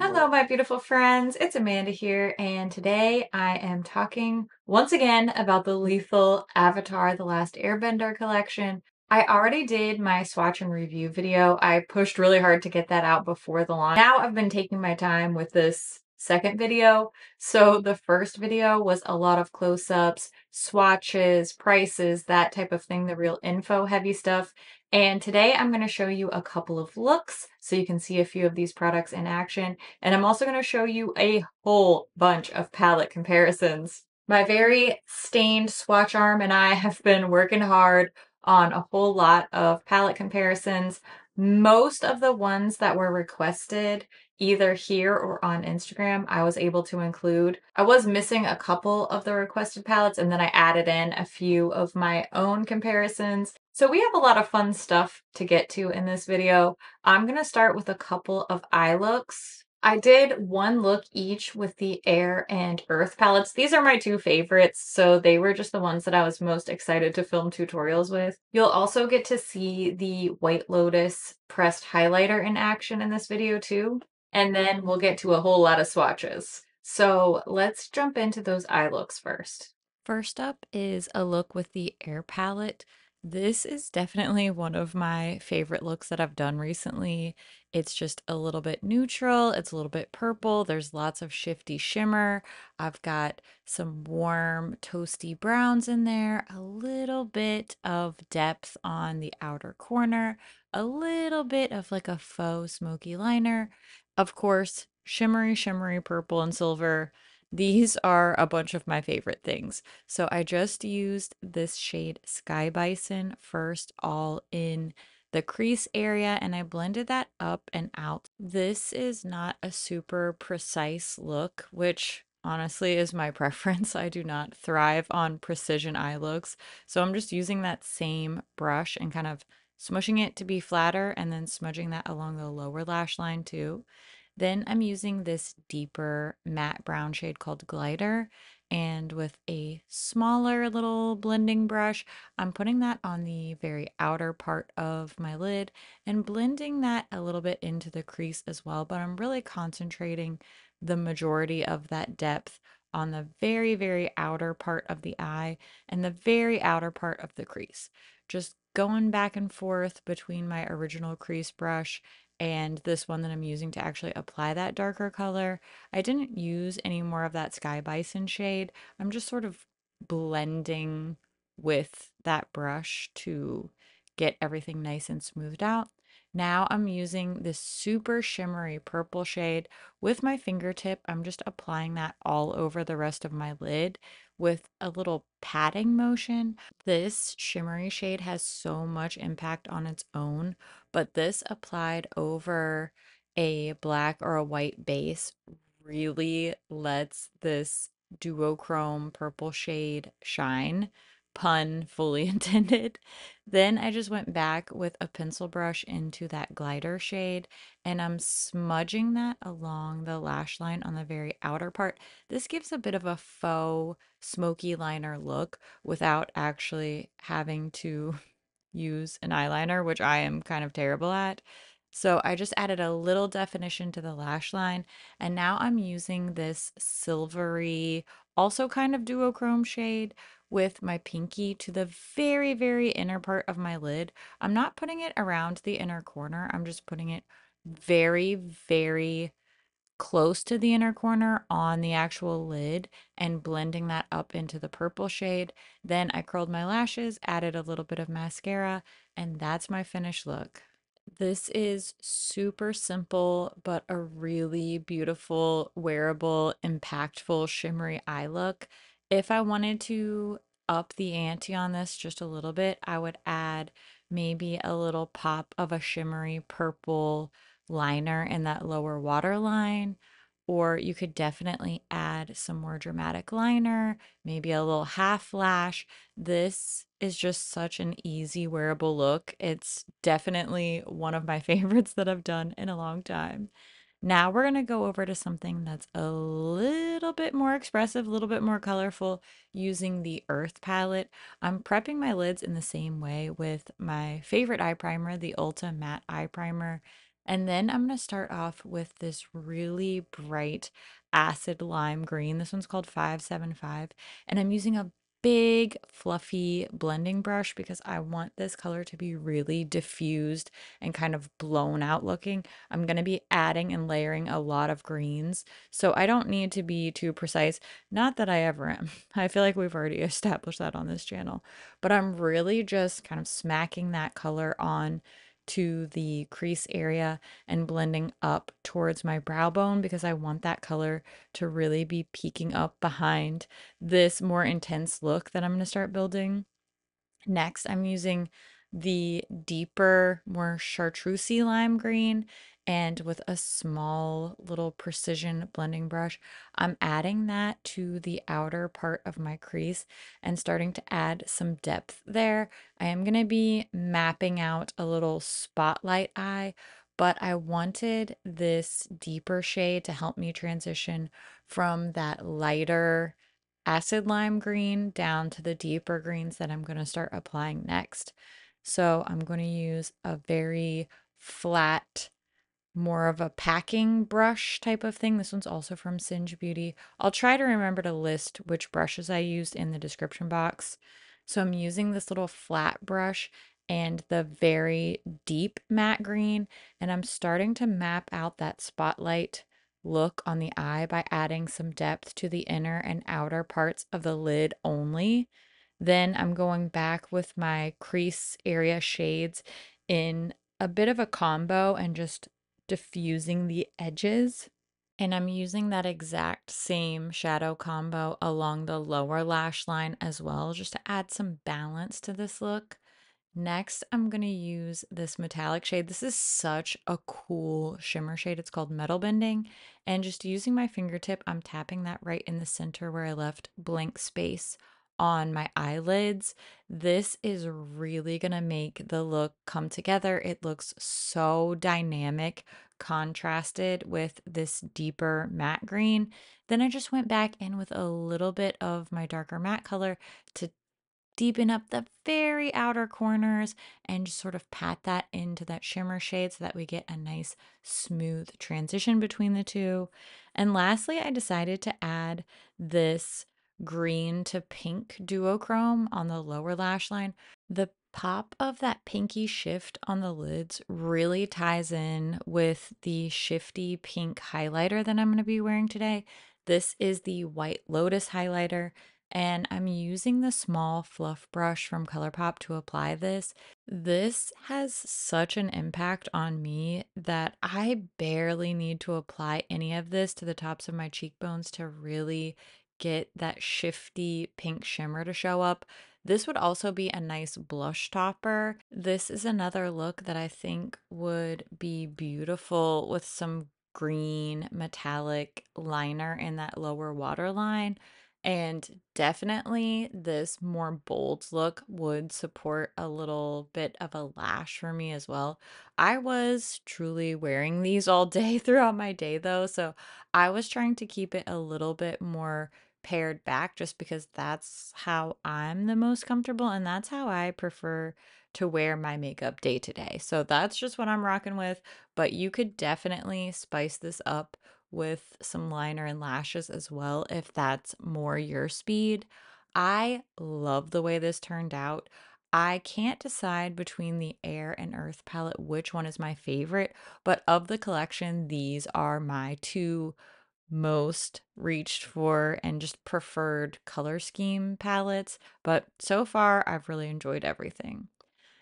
Hello, my beautiful friends. It's Amanda here, and today I am talking once again about the Lethal Avatar The Last Airbender collection. I already did my swatch and review video. I pushed really hard to get that out before the launch. Now I've been taking my time with this second video. So the first video was a lot of close-ups, swatches, prices, that type of thing, the real info heavy stuff. And today I'm going to show you a couple of looks so you can see a few of these products in action. And I'm also going to show you a whole bunch of palette comparisons. My very stained swatch arm and I have been working hard on a whole lot of palette comparisons. Most of the ones that were requested either here or on Instagram, I was able to include. I was missing a couple of the requested palettes and then I added in a few of my own comparisons. So we have a lot of fun stuff to get to in this video. I'm going to start with a couple of eye looks. I did one look each with the Air and Earth palettes. These are my two favorites, so they were just the ones that I was most excited to film tutorials with. You'll also get to see the White Lotus pressed highlighter in action in this video too and then we'll get to a whole lot of swatches. So let's jump into those eye looks first. First up is a look with the Air palette. This is definitely one of my favorite looks that I've done recently. It's just a little bit neutral, it's a little bit purple, there's lots of shifty shimmer. I've got some warm toasty browns in there, a little bit of depth on the outer corner, a little bit of like a faux smoky liner, of course, shimmery, shimmery purple and silver. These are a bunch of my favorite things. So I just used this shade Sky Bison first all in the crease area and I blended that up and out. This is not a super precise look, which honestly is my preference. I do not thrive on precision eye looks. So I'm just using that same brush and kind of smushing it to be flatter and then smudging that along the lower lash line too. Then I'm using this deeper matte brown shade called Glider and with a smaller little blending brush, I'm putting that on the very outer part of my lid and blending that a little bit into the crease as well, but I'm really concentrating the majority of that depth on the very, very outer part of the eye and the very outer part of the crease. Just going back and forth between my original crease brush and this one that I'm using to actually apply that darker color. I didn't use any more of that Sky Bison shade. I'm just sort of blending with that brush to get everything nice and smoothed out. Now I'm using this super shimmery purple shade with my fingertip. I'm just applying that all over the rest of my lid with a little patting motion. This shimmery shade has so much impact on its own, but this applied over a black or a white base really lets this duochrome purple shade shine pun fully intended. Then I just went back with a pencil brush into that glider shade and I'm smudging that along the lash line on the very outer part. This gives a bit of a faux smoky liner look without actually having to use an eyeliner, which I am kind of terrible at. So I just added a little definition to the lash line and now I'm using this silvery, also kind of duochrome shade with my pinky to the very, very inner part of my lid. I'm not putting it around the inner corner. I'm just putting it very, very close to the inner corner on the actual lid and blending that up into the purple shade. Then I curled my lashes, added a little bit of mascara, and that's my finished look. This is super simple, but a really beautiful, wearable, impactful, shimmery eye look. If I wanted to up the ante on this just a little bit, I would add maybe a little pop of a shimmery purple liner in that lower waterline. Or you could definitely add some more dramatic liner, maybe a little half lash. This is just such an easy wearable look. It's definitely one of my favorites that I've done in a long time. Now we're going to go over to something that's a little bit more expressive, a little bit more colorful using the Earth palette. I'm prepping my lids in the same way with my favorite eye primer, the Ulta Matte Eye Primer. And then I'm going to start off with this really bright acid lime green. This one's called 575. And I'm using a big fluffy blending brush because I want this color to be really diffused and kind of blown out looking. I'm going to be adding and layering a lot of greens, so I don't need to be too precise. Not that I ever am. I feel like we've already established that on this channel, but I'm really just kind of smacking that color on to the crease area and blending up towards my brow bone because I want that color to really be peeking up behind this more intense look that I'm going to start building. Next, I'm using the deeper, more chartreusey lime green and with a small little precision blending brush, I'm adding that to the outer part of my crease and starting to add some depth there. I am going to be mapping out a little spotlight eye, but I wanted this deeper shade to help me transition from that lighter acid lime green down to the deeper greens that I'm going to start applying next. So I'm going to use a very flat more of a packing brush type of thing. This one's also from Singe Beauty. I'll try to remember to list which brushes I used in the description box. So I'm using this little flat brush and the very deep matte green, and I'm starting to map out that spotlight look on the eye by adding some depth to the inner and outer parts of the lid only. Then I'm going back with my crease area shades in a bit of a combo and just diffusing the edges. And I'm using that exact same shadow combo along the lower lash line as well, just to add some balance to this look. Next, I'm going to use this metallic shade. This is such a cool shimmer shade. It's called Metal Bending. And just using my fingertip, I'm tapping that right in the center where I left blank space on my eyelids. This is really going to make the look come together. It looks so dynamic, contrasted with this deeper matte green. Then I just went back in with a little bit of my darker matte color to deepen up the very outer corners and just sort of pat that into that shimmer shade so that we get a nice smooth transition between the two. And lastly, I decided to add this green to pink duochrome on the lower lash line. The pop of that pinky shift on the lids really ties in with the shifty pink highlighter that I'm going to be wearing today. This is the White Lotus highlighter and I'm using the small fluff brush from ColourPop to apply this. This has such an impact on me that I barely need to apply any of this to the tops of my cheekbones to really get that shifty pink shimmer to show up. This would also be a nice blush topper. This is another look that I think would be beautiful with some green metallic liner in that lower waterline. And definitely this more bold look would support a little bit of a lash for me as well. I was truly wearing these all day throughout my day though, so I was trying to keep it a little bit more pared back just because that's how I'm the most comfortable and that's how I prefer to wear my makeup day to day. So that's just what I'm rocking with, but you could definitely spice this up with some liner and lashes as well if that's more your speed. I love the way this turned out. I can't decide between the Air and Earth palette which one is my favorite, but of the collection, these are my two most reached for and just preferred color scheme palettes. But so far, I've really enjoyed everything.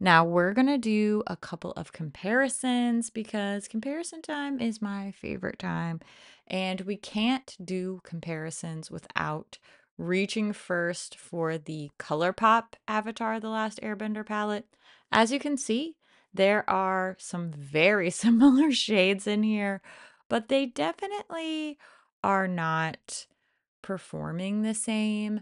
Now we're going to do a couple of comparisons because comparison time is my favorite time. And we can't do comparisons without reaching first for the ColourPop Avatar The Last Airbender palette. As you can see, there are some very similar shades in here, but they definitely are not performing the same.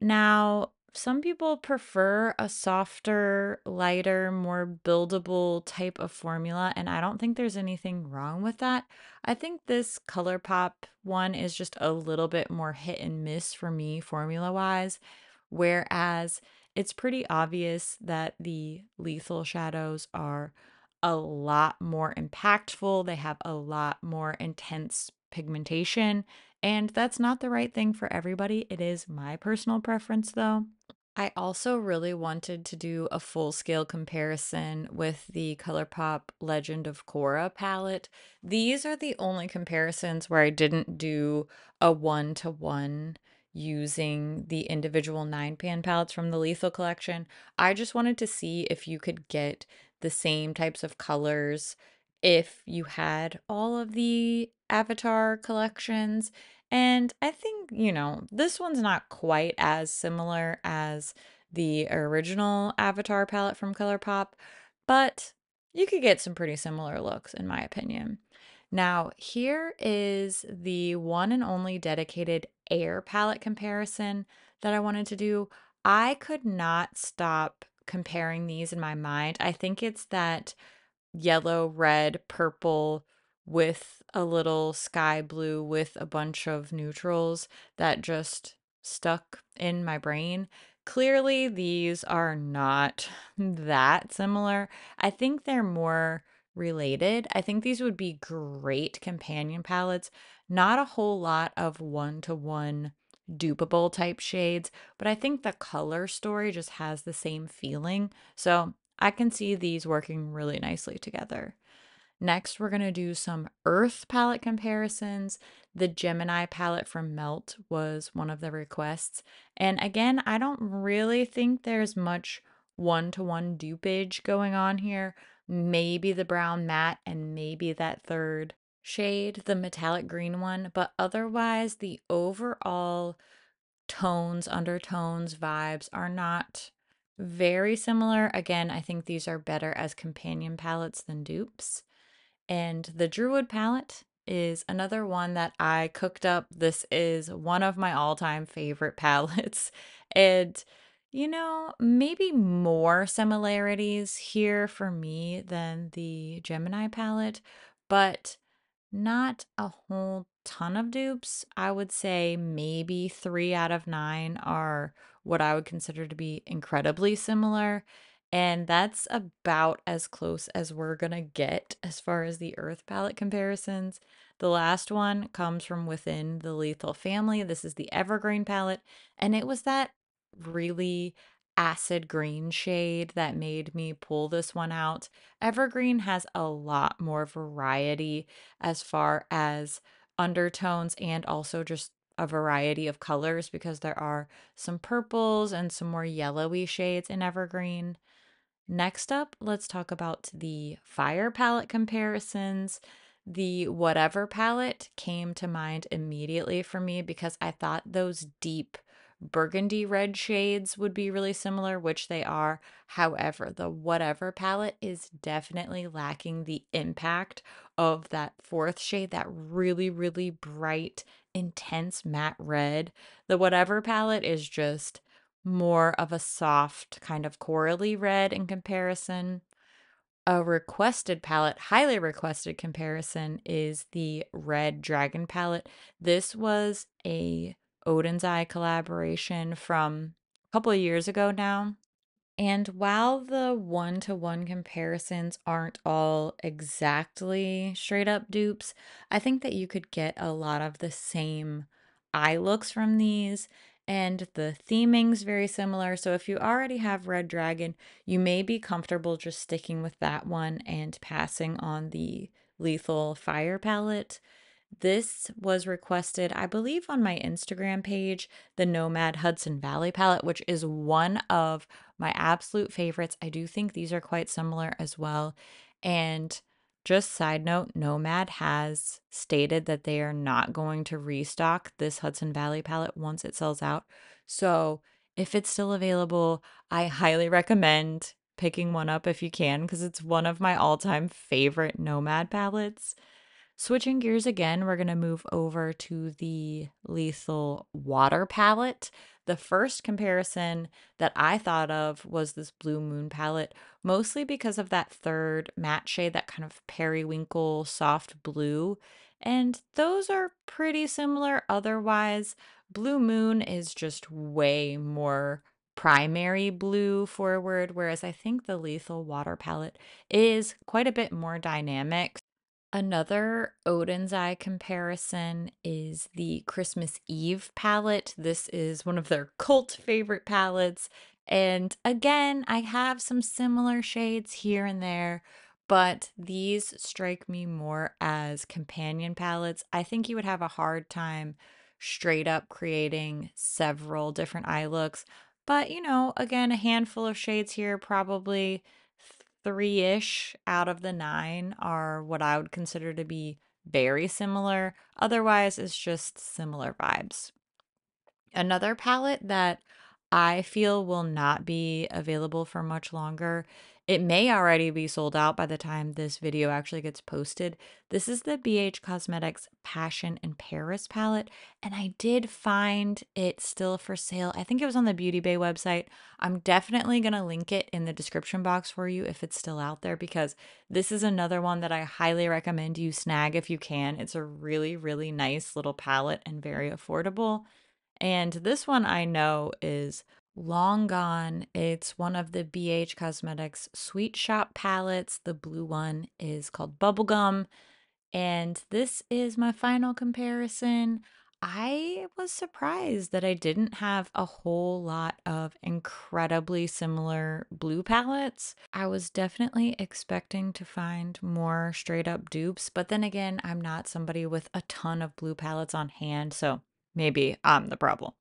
Now, some people prefer a softer, lighter, more buildable type of formula, and I don't think there's anything wrong with that. I think this ColourPop one is just a little bit more hit and miss for me formula wise, whereas it's pretty obvious that the lethal shadows are a lot more impactful. They have a lot more intense pigmentation, and that's not the right thing for everybody. It is my personal preference, though. I also really wanted to do a full scale comparison with the ColourPop Legend of Korra palette. These are the only comparisons where I didn't do a one to one using the individual nine pan palettes from the Lethal collection. I just wanted to see if you could get the same types of colors if you had all of the Avatar collections. And I think, you know, this one's not quite as similar as the original Avatar palette from ColourPop, but you could get some pretty similar looks, in my opinion. Now, here is the one and only dedicated air palette comparison that I wanted to do. I could not stop comparing these in my mind. I think it's that yellow, red, purple with a little sky blue with a bunch of neutrals that just stuck in my brain. Clearly, these are not that similar. I think they're more related. I think these would be great companion palettes. Not a whole lot of one to one dupable type shades, but I think the color story just has the same feeling. So I can see these working really nicely together. Next, we're going to do some Earth palette comparisons. The Gemini palette from Melt was one of the requests. And again, I don't really think there's much one to one dupage going on here. Maybe the brown matte and maybe that third shade, the metallic green one. But otherwise, the overall tones, undertones, vibes are not very similar. Again, I think these are better as companion palettes than dupes. And the Druid palette is another one that I cooked up. This is one of my all time favorite palettes. And, you know, maybe more similarities here for me than the Gemini palette, but not a whole ton of dupes. I would say maybe three out of nine are what I would consider to be incredibly similar. And that's about as close as we're gonna get as far as the Earth palette comparisons. The last one comes from within the Lethal family. This is the Evergreen palette, and it was that really acid green shade that made me pull this one out. Evergreen has a lot more variety as far as undertones and also just a variety of colors because there are some purples and some more yellowy shades in Evergreen. Next up, let's talk about the fire palette comparisons. The whatever palette came to mind immediately for me because I thought those deep burgundy red shades would be really similar, which they are. However, the whatever palette is definitely lacking the impact of that fourth shade, that really, really bright, intense matte red. The whatever palette is just more of a soft kind of corally red in comparison. A requested palette, highly requested comparison is the Red Dragon palette. This was a Odin's Eye collaboration from a couple of years ago now. And while the one to one comparisons aren't all exactly straight up dupes, I think that you could get a lot of the same eye looks from these. And the theming's very similar. So if you already have Red Dragon, you may be comfortable just sticking with that one and passing on the Lethal Fire palette. This was requested, I believe, on my Instagram page, the Nomad Hudson Valley palette, which is one of my absolute favorites. I do think these are quite similar as well. And just side note, Nomad has stated that they are not going to restock this Hudson Valley palette once it sells out. So if it's still available, I highly recommend picking one up if you can because it's one of my all time favorite Nomad palettes. Switching gears again, we're going to move over to the Lethal Water palette. The first comparison that I thought of was this Blue Moon palette, mostly because of that third matte shade, that kind of periwinkle soft blue. And those are pretty similar otherwise. Blue Moon is just way more primary blue forward, whereas I think the Lethal Water palette is quite a bit more dynamic. Another Odin's Eye comparison is the Christmas Eve palette. This is one of their cult favorite palettes. And again, I have some similar shades here and there, but these strike me more as companion palettes. I think you would have a hard time straight up creating several different eye looks. But, you know, again, a handful of shades here, probably three ish out of the nine are what I would consider to be very similar. Otherwise, it's just similar vibes. Another palette that I feel will not be available for much longer. It may already be sold out by the time this video actually gets posted. This is the BH Cosmetics Passion in Paris palette, and I did find it still for sale. I think it was on the Beauty Bay website. I'm definitely going to link it in the description box for you if it's still out there because this is another one that I highly recommend you snag if you can. It's a really, really nice little palette and very affordable. And this one I know is long gone. It's one of the BH Cosmetics Sweet Shop palettes. The blue one is called Bubblegum. And this is my final comparison. I was surprised that I didn't have a whole lot of incredibly similar blue palettes. I was definitely expecting to find more straight up dupes, but then again, I'm not somebody with a ton of blue palettes on hand, so Maybe I'm the problem.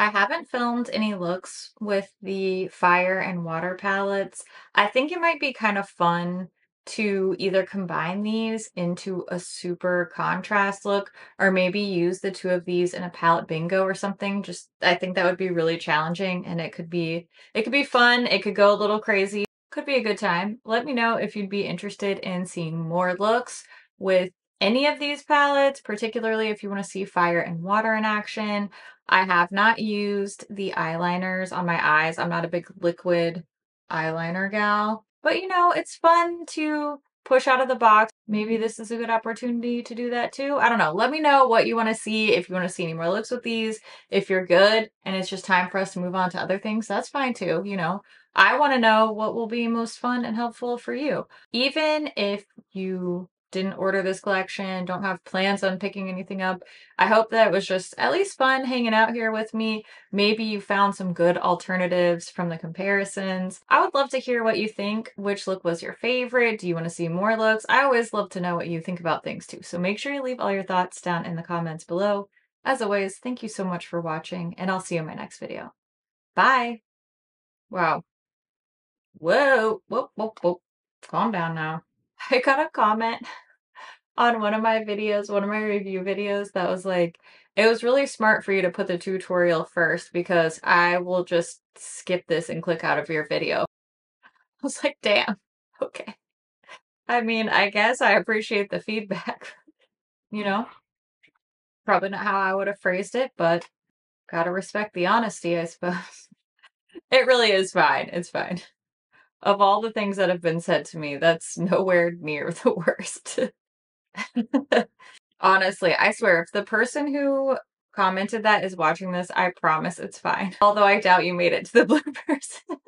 I haven't filmed any looks with the fire and water palettes. I think it might be kind of fun to either combine these into a super contrast look or maybe use the two of these in a palette bingo or something. Just I think that would be really challenging and it could be it could be fun. It could go a little crazy. Could be a good time. Let me know if you'd be interested in seeing more looks with any of these palettes, particularly if you want to see fire and water in action. I have not used the eyeliners on my eyes. I'm not a big liquid eyeliner gal, but you know, it's fun to push out of the box. Maybe this is a good opportunity to do that too. I don't know. Let me know what you want to see. If you want to see any more looks with these, if you're good and it's just time for us to move on to other things, that's fine too. You know, I want to know what will be most fun and helpful for you. Even if you didn't order this collection, don't have plans on picking anything up. I hope that it was just at least fun hanging out here with me. Maybe you found some good alternatives from the comparisons. I would love to hear what you think. Which look was your favorite? Do you want to see more looks? I always love to know what you think about things too. So make sure you leave all your thoughts down in the comments below. As always, thank you so much for watching and I'll see you in my next video. Bye. Wow. Whoa. Whoop, whoop, whoop. Calm down now. I got a comment on one of my videos, one of my review videos that was like, it was really smart for you to put the tutorial first because I will just skip this and click out of your video. I was like, damn, okay. I mean, I guess I appreciate the feedback, you know? Probably not how I would have phrased it, but gotta respect the honesty, I suppose. it really is fine. It's fine of all the things that have been said to me, that's nowhere near the worst. Honestly, I swear, if the person who commented that is watching this, I promise it's fine. Although I doubt you made it to the bloopers.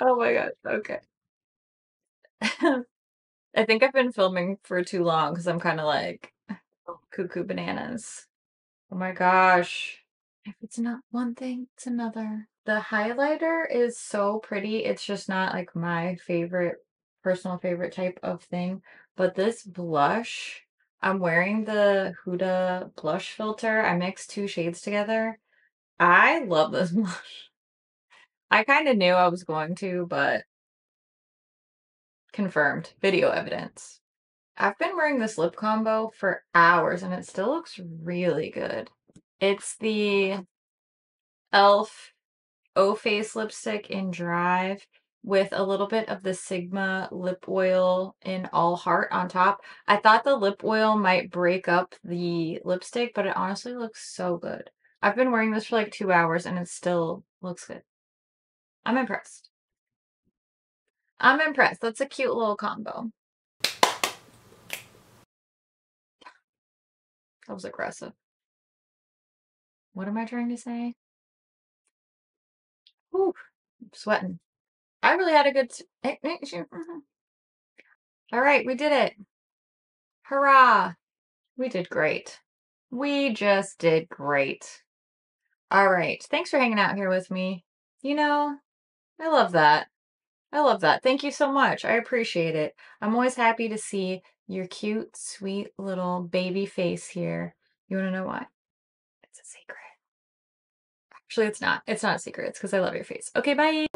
oh my god, okay. I think I've been filming for too long because I'm kind of like oh, cuckoo bananas. Oh my gosh. If it's not one thing, it's another. The highlighter is so pretty. It's just not like my favorite, personal favorite type of thing. But this blush, I'm wearing the Huda blush filter. I mixed two shades together. I love this blush. I kind of knew I was going to, but confirmed. Video evidence. I've been wearing this lip combo for hours and it still looks really good. It's the e.l.f. O Face lipstick in Drive with a little bit of the Sigma lip oil in All Heart on top. I thought the lip oil might break up the lipstick, but it honestly looks so good. I've been wearing this for like two hours and it still looks good. I'm impressed. I'm impressed. That's a cute little combo. That was aggressive. What am I trying to say? Ooh, I'm sweating. I really had a good. Eh, eh, mm-hmm. All right, we did it. Hurrah! We did great. We just did great. All right. Thanks for hanging out here with me. You know, I love that. I love that. Thank you so much. I appreciate it. I'm always happy to see your cute, sweet little baby face here. You want to know why? Actually, it's not. It's not a secret. It's because I love your face. Okay, bye.